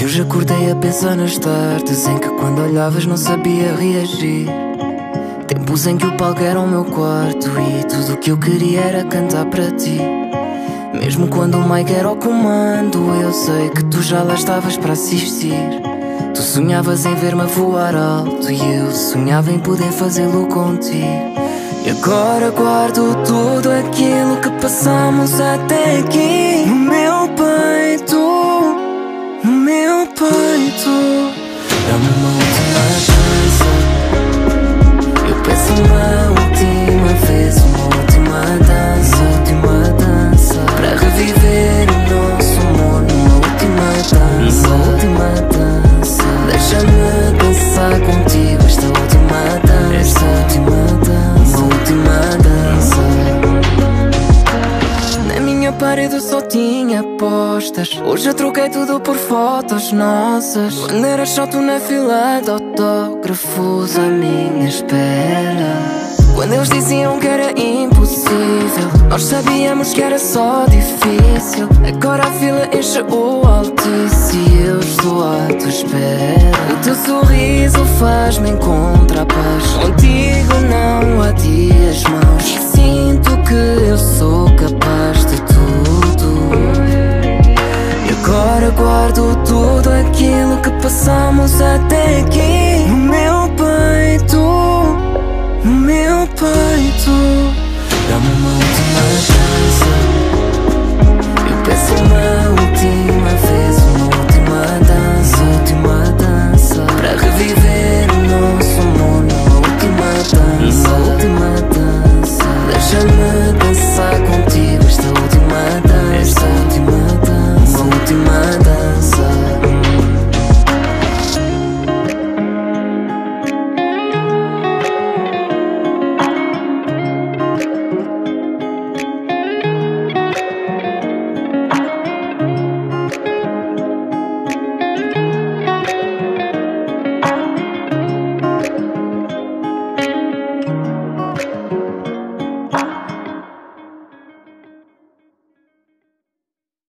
Hoje acordei a pensar nas tardes em que quando olhavas não sabia reagir. Tempos em que o palco era o meu quarto e tudo o que eu queria era cantar para ti. Mesmo quando o mic era o comando, eu sei que tu já lá estavas para assistir. Tu sonhavas em ver-me voar alto e eu sonhava em poder fazê-lo contigo. E agora guardo tudo aquilo que passamos até aqui contigo esta última dança, esta última dança, última dança. Na minha parede só tinha postas. Hoje eu troquei tudo por fotos nossas. Quando era só tu na fila de autógrafos à minha espera. Quando eles diziam que era impossível, sabíamos que era só difícil. Agora a fila enche o altice e eu estou à tua espera. O teu sorriso faz-me encontrar paz. Contigo não há dias. E sinto que eu sou capaz de tudo. E agora guardo tudo aquilo que passamos até aqui.